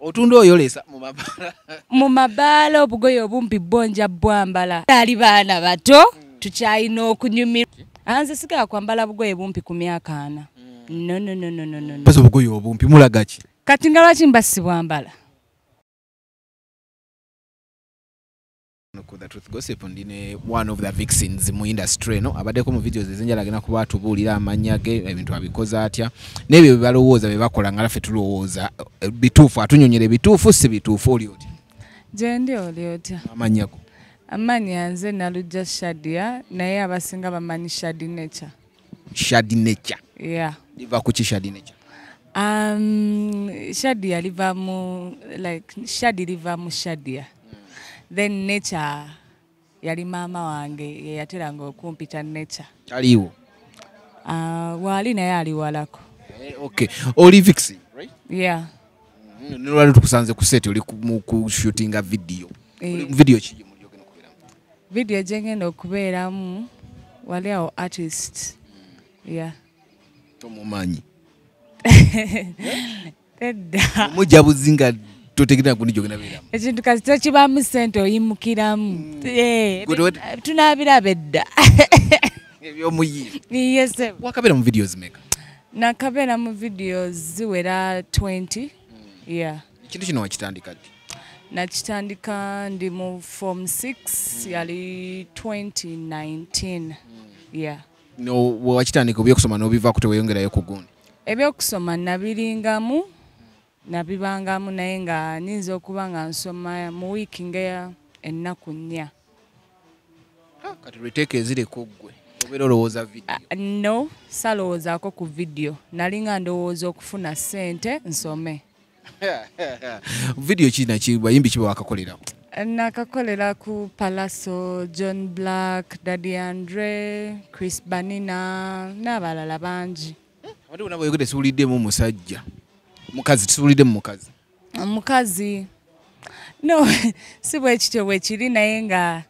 otunda oyo olesa mu mabala. Mu mabaala obugoye obumpi bwonja bwambala. Ali baana bato tukyalina okunyumirwa anze sigala kwambala bugoye bumpi ku myaka ana. No no no no no no no. mpeza obugoye obumpi mulaga ki? Kati nga lwaki mba sibwambala the truth gossip ndine one of the vixens mu industry eno. Abaddeko mu videos ezenjala agenda kuba atubuulira amannya ge ebintu abikoze atya. N'ebyo bye balowooza bye bakola nga laffe tulowooza eh, bituufu atunyonyera ebituufu si bituufu oli je gye ndi oli otya. Amannya go. Amanyi yanze nalujja shadia naye abasinga bamanyi shadi nature shadi nature yeah. Liva kuchi shadinecha um, shadia liva mu like shadi liva mu shadia then nature yali maama wange yeyateranga okumpita nature. Taliiwo uh, waali naye ali walako. Eh, okay. Oli vixen right? Yeah. Mm, nolwali tukusanze ku set oli ku- mu kushootinga video. Eh. Video ki vidiyo gyengenda okubeeramu? Wali awo artist. Yeah. Tomumanyi. Edda mujabuzi nga totegerera gundi gyogenda beeramu ekintu kasi tokibamu sente oyimukiramu. Eh, Gwe tewe- tunaabiraba edda yes yese wakabeera mu videos meka nakabeera mu videos ziwera 20 yeah. Ekintu kino wakitandika ddi nakitandika ndi mu form 6 yali 2019 yeah. No, we wakitandika ebyokusoma n'obivaako teweyongerayo ku gundi? Ebyokusoma nabiringamu nabibangamu naye nga nyinza okuba nga nsoma mu wiiki nga ennaku nnya. Kati lweteeka ezireko ggwe obeera olowooza video? Ah, no salowoozaako ku vidiyo nali nga ndowooza okufuna ssente nsome. Video kinaki bayimbi kiba wakakolerawo nakakolera ku palaso john black dadi andre chris banina n'abalala bangi. Abadde bonna bweyogedde siwuliddemu musajja mukazi tisiwuliddemu mukazi. Omukazi. No si bwe kityo bwe kiri naye nga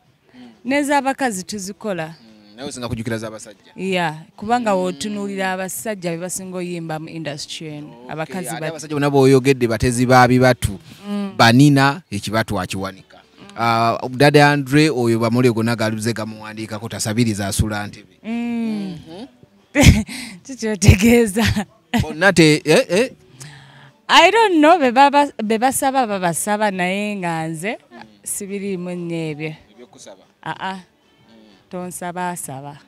n'ez'abakazi tuzikola. Nawe osinga kujjukira z'abasajja. Ya kubanga wootunuulira abasajja be basinga oyimba mu industry eno abakazi abasajja bonna boyogedde batezi ba bibatu banina ekibatu akiwanika. Ah, dada andre oyo bamuli gonna galuze gamuwandiikako tasabiriza asula ntebe. Mm. kikyotegeeza bonna te eh, eh, i don't know be baba- be basaba babasaba naye nga nze sibiriimu nnyo ebyo ebyokusaba aa tonsaba asaba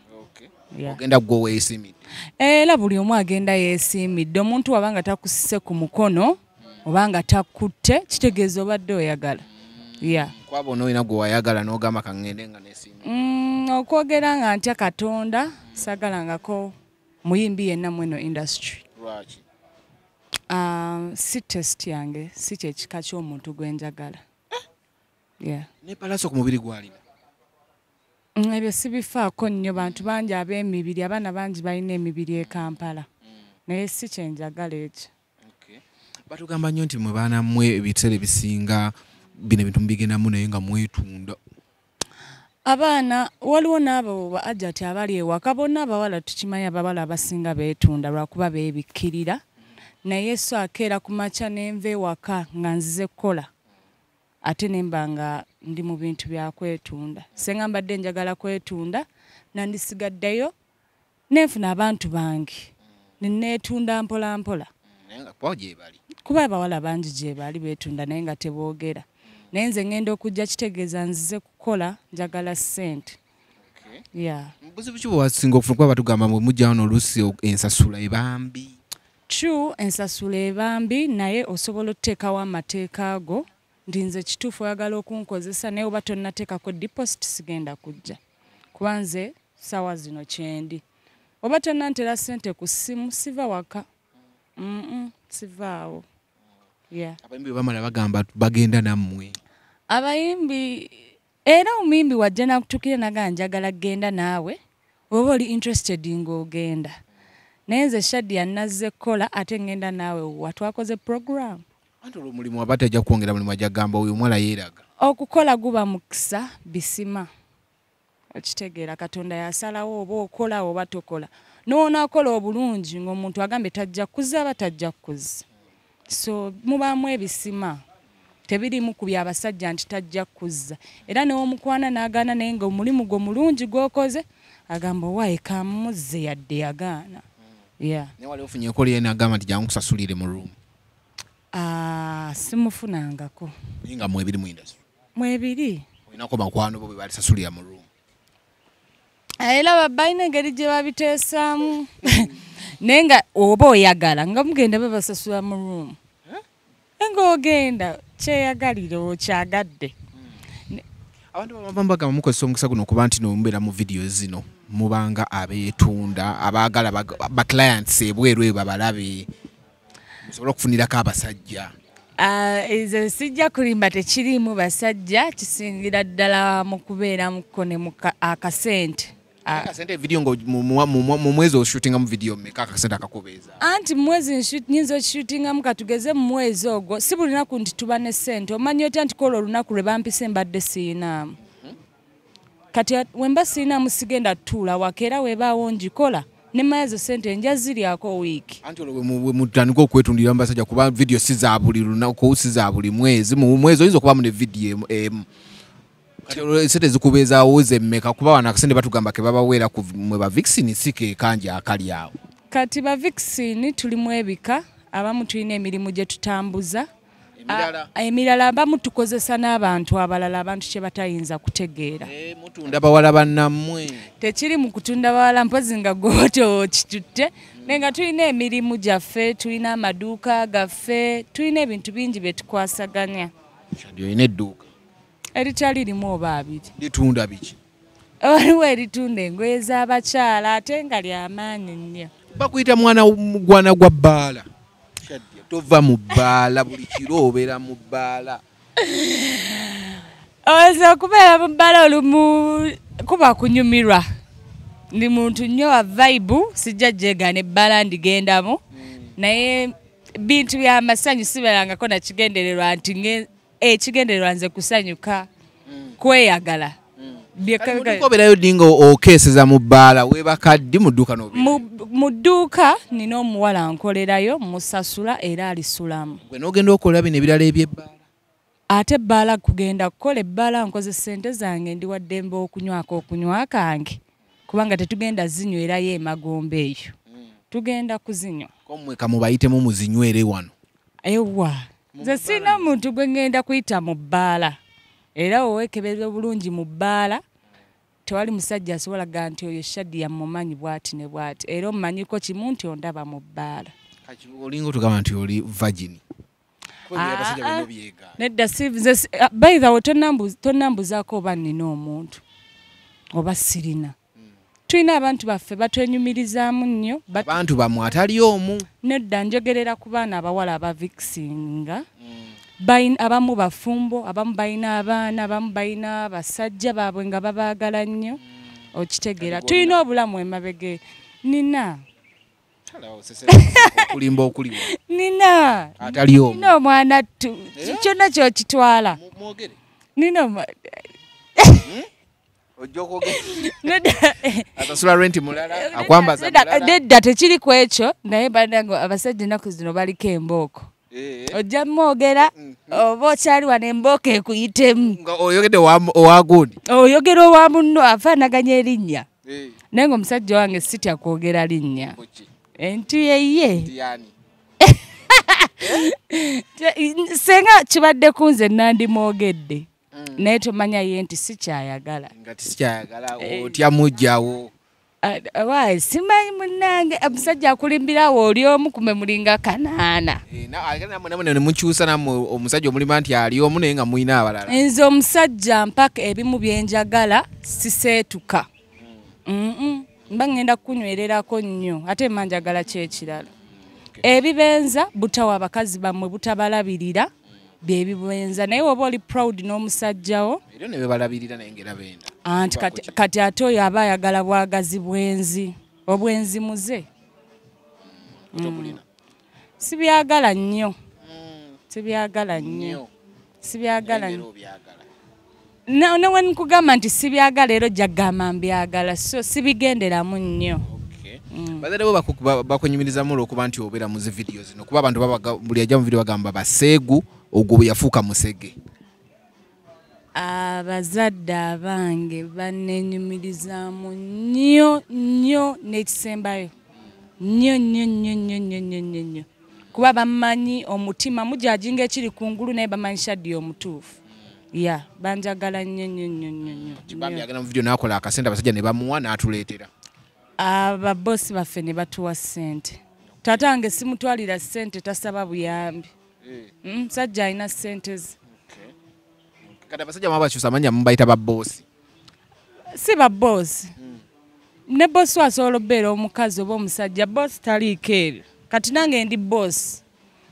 Yeah. ogenda gwe weesimidde? Era buli omu agenda yeesiimidde. Omuntu waba nga takusise ku mukono oba nga takutte kitegeeza obadde oyagala. Ya kwaba onooyina gwe wayagala n'ogamba kaŋŋende nga Mm, okwogera nga ntya katonda saagalangako muyimbi yenna mweno industry. Lwaki? um, si test yange si kyekika ky'omuntu gwe njagala. Yeah. ne palaso ku mubiri gwalina? Mm, ebyo sibifaako nnyo. Bantu bangi ab'emibiri abaana bangi balina emibiri e kampala. Naye si kyenjagala ekyo. Batugamba nnyo nti mwe baana mmwe ebiseera ebisinga bino ebintu mubigendamu naye nga mwetunda. Abaana waliwo n'abo ba ajati abali ewaka bonna abawala tukimanyi abawala abasinga beetunda lwakuba beebikkirira naye so akeera ku makya nenva ewaka nga nzize kukola ate nemba nga ndi mu bintu bya kwetunda. Senga mbadde njagala kwetunda nandisigaddeyo nenfuna abantu bange neneetunda mpola mpola. Kuba abawala bangi gye baali beetunda naye nga teboogera. Naye nze ngenda okujja kitegeeza nzize kukola njagala ssente. Ya buzibu ki bwewasinga okufuna kuba batugamba bwe mujjawo n'oluusi ensasula ebambi true ensasula ebambi naye osobola okuteekawo amateeka go nti nze kituufu oyagala okunkozesa naye oba tonnateekako deposit sigenda kujja. Kuba nze sawa zino kyendi oba tonnantera ssente ku ssimu siva waka. Sivaawo abayimbi bamala bagamba bagenda nammwe. Abayimbi era omuyimbi wajja nakutukire nagaa njagala kgenda naawe oba oli interested ng'ogenda naye nze shadia nazze kukola ate ngenda naawe wa twakoze program. Anti olwo omulimu aba tajja kwongera mulimu ajja kugamba oyo omuwala yeeraga. Okukola guba mukisa bisima. Okitegeera katonda yasalawo oba okola oba tokola. N'onaakola obulungi ng'omuntu agambye tajja kuzza aba tajja kuzza. So mubaamu ebisima. Tebirimu ku byabasajja nti tajja kuzza. Era newomukwana n'agaana naye nga omulimu gwe mulungi gwokoze agamba owaaye kamuzze yadde yagaana. ya naye wali ofunyeko lye nagamba nti jangu kusasulire mu room. Ah, simufunangako. Naye nga mwebiri mu industry mwebiri? Olinako bakwano bo bwe balisasulira mu room. Era balina engeri gye babiteesaamu naye nga oba oyagala nga mugenda babasasula mu ruumu nga ogenda kyeyagalire okyagadde abantu baba bagamba mukozesa omukisa guno okuba nti nomubeera mu vidiyo zino mubanga abeetunda abaagala baclients ebweru ebyo babalabe. Musobole okufunirako abasajja? Ah, ezo sijja kulimba tekirimu basajja kisingira ddala mu kubeera muko ne akasente akasente evidiyo nga mu- mu- mu mu mwezi oshootinga mu vidiyo mmeka akasente akakubeeza anti mu mwezi nshu- nyinza okishutingamu katugeze mu mwezi ogwo si buli lunaku nti tuba ne ssente omanyi otya nti kola olunaku lwe bampise mbadde siinaamu kati at- wemba siinaamu sigenda tutuula waka era webaawo ngikola nemaya ezo sente nja ziryako wiiki. Anti olwo bwe mu- bwe mutandika okwetundira mubasajja kuba vidiyo si za buli lunaku si za buli mwezi. Mu mwezi oyinza okubamu ne vidiyo emu- emu kati olwo esente zikubeezaawo zemmeka kuba wano akasente batugamba ke babaweera ku mwe ba vixin si ke kanja akali awo. Kati ba vixin tulimu ebika abamu tulina emirimu gye tutambuza. Emirala? Abamu tukozesa n'abantu abalala abantu kye batayinza kutegeera. Eh, mutunda bawala bannammwe. Tekiri mu kutunda bawala mpozi nga gwoto kitutte. Naye nga tulina emirimu gyaffe tulina amaduuka gaffe tulina ebintu bingi bye tukwasaganya. Olina edduuka eritali limu oba abiri? Litunda biki? Waliwo eritunda engoye z'abakyala ate nga lyamaanyi nnyo. Bakuyita mwana mugwana gwa bbaala. Tova mu bbaala buli kiro obeera mu bbaala. Oyinza okubeera mu bbala olumu kuba kunyumirwa. Ndi muntu nnyo wa vaibu sijja jegaana ebbala ndigendamu. Naye bintu byamasanyu siberangako nakigendererwa nti ekigendererwa nze kusanyuka kweyagala. Obeerayo ddi nga okeeseza mu bbaala weebaka ddi mu dduuka Mu- dduuka nina omuwala nkolerayo musasula era alisulamu. Gwe n'ogenda okola bino ebirala ebyebbaala? Ate ebbaala kugenda kukola ebbaala nkoze sente zange ndi waddembe okunywako okunywa kange. Kubanga tetugenda zinywerayo emagombe eyo. Tugenda kuzinywa. Komweka mubayitemu muzinywere wano? Ewa nze sirina muntu gwe ngenda kuyita mu bbaala. Era woweekebeza obulungi mu bbaala tewali musajja asobola gaa nti oyo shaddi yamumanyi bwati ne bwati. Era omumanyiko kimu nti ondaba mu bbaala. Olinga otugamba nti oli vagini Ah, ah. nedda ah, way tonambu- tonambuzaako oba nina omuntu oba sirina tulina abantu baffe batwenyumirizaamu nnyo abantu bamwe atali omu. nedda njogerera ku baana abawala aba vixinga Bayin- abamu bafumbo abamu balina abaana abamu balina basajja baabwe nga babaagala nnyo okitegeera. Tulina obulamu emabege nina. Okulimba okuliwa. Nina. Atali omu. Nina omwana tu kyonna kyokitwala? Nina omwa- ojja okwogera nedda asasula renti mulala akwambaza Nedda- tekiri ku ekyo naye banange abasajja ennaku zino baliko embooko. Eh, ojja mwogera oba okyali wano embooko ekuyitemu. Oyogedde owa- owagundi oyogera owa munno afaanaganya erinnya. Naye nga omusajja wange sitya kwogera linnya. Entu yeye senga kibadde ku nze nandimwogedde naye tomanya ye nti sikyayagala. Nga tisikyayagala otya mujjawo. Ah, waayi simanyi munnange omusajja akulimbirawo oli omu kume mulinga kanaana. Nemukyusa nammwe omusajja omulima nti ali omu naye nga mulina abalala. Nze omusajja mpaka ebimu byenjagala siseetuka. Mm-mm. mba ngenda kukunywererako nnyo ate mba njagala kyekirala ebibenza butawa abakazi bammwe butabalabirira byebibenza naye woba oli proud n'omusajjawo era ne bebalabirira naye ngera benda anti kati, ate oyo aba ayagala bwagazi bwenzi obwenzi muze. Sibyagala nnyo. Sibyagala nnyo. Nnyo. Sibyagala nnyo. ngera obyagala. Na- ne we nkugamba nti sibyagala ero jagamba mbyagala so sibigenderamu nnyo. Mm. bazadde bo baku- ba- bakunyumirizamu olwokuba nti obeera mu zi vidiyo zino kuba abantu buli ajja mu vidiyo bagamba baseegu ogwo bwe yafuuka musege. Abazadde abange banenyumirizaamu nnyo nnyo n'ekisembayo. Nnyo nnyo nnyo nnyo nnyo nnyo nnyo nnyo. Kuba bamanyi omutima mujajinga ekiri kungulu naye bamanyi shaddi omutuufu. Ya banjagala nnyo nnyo nnyo nnyo nnyo. Bambi nnyo agenda mu vidiyo n'akola akasente abasajja ne bamuwa n'atuleetera. Ababosi baffe ne batuwa ssente. Taata wange simutwalira ssente tasaba buyambi musajja alina ssente ze kati abasajja mwa bakyusa amanya mubayita baboosi si baboosi ne boosi asobola okubeera omukazi oba omusajja boosi taliiko ebyo. Kati nange ndi boosi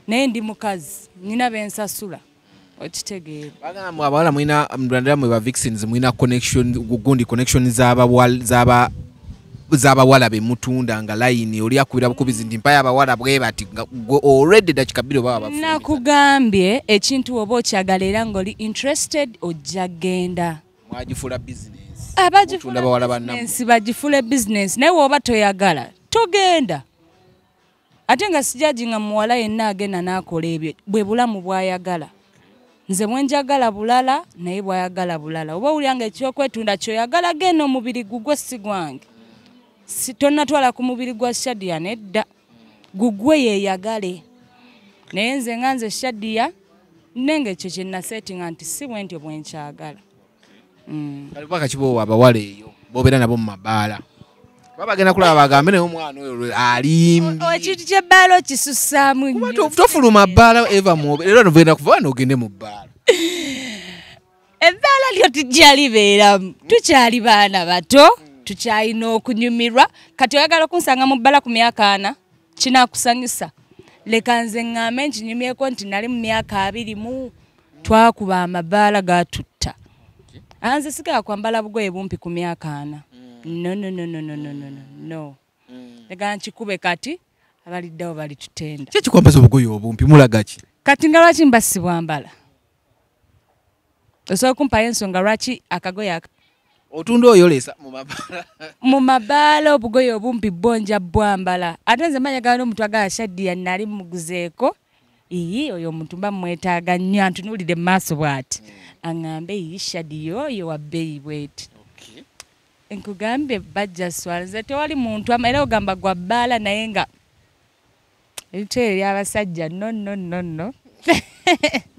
naye ndi mukazi nina bensasula okitegeera bagamba abawala mulina mwe ba vixens mulina connection gundi connection z'aba z'abawala be mutunda nga layini oli akubira bukubizi nti mpayo abawala bwe bati gwe already dakika bbiri oba babafu nakugambye ekintu oba okyagala era ng'oli interested ojja genda. Mwagifuula bawala bannammwe. bizinensi bagifule bizinensi naye wooba toyagala togenda. Ate nga sijaji nga muwala yenna agenda n'akola ebyo bwe bulamu bwayagala. Nze bwenjagala bulala naye bwayagala bulala. Oba owulira nga ekyokwetunda kyoyagala genda omubiri gugwe si gwange tonnatwala ku mubiri gwa shadiya nedda. Gugwe yeeyagale. Naye nze nga nze shadiya nenga ekyo kyenaseetinga nti si bwe ntyo bwenkyagala Mm. kati paka kiboowa abawala eyo bobeera nabo mu mabaala. Kuba bagenda kulaba bagambe naye omwana oyo lwe alimbi ekintu kyebbaala okisussaamu tofuluma bbaala eva mu era novenda kuva wano ogende mu bbaala. Ebbaala lyo tujja libeeramu. Tukyali baana bato tukyalina okunyumirwa. Kati oyagala okunsanga mu bbala ku myaka ana kinaakusanyusa. Leka nze ŋŋambe nkinyumyeko nti nali mu myaka abiri mu twakuba amabaala gatutta anze sigala kwambala bugoye bumpi ku myaka ana. No no no no no no no no no. Leka nkikube kati abaliddewo balitutenda. Ki ekikwambaza obugoye obumpi mulaga ki? Kati nga lwaki mba sibwambala osobola kumpayo ensonga lwaki akagoye aka otunda oyo oleesa mu mabaala obugoye obumpi bwonja bwambala. Ate nze manyagala n'omuntu agala shaddiya nali muguzeeko iyi oyo omuntu mba mwetaaga nnyo antunuulire mu maaso bw'ati. Aŋŋambe iyi shaddiya oyo wa bbeeyi bweti. Nkugambye bajja swala. Nze tewali muntu era ogamba gwa bbaala naye nga ebitero eryabasajja no no no no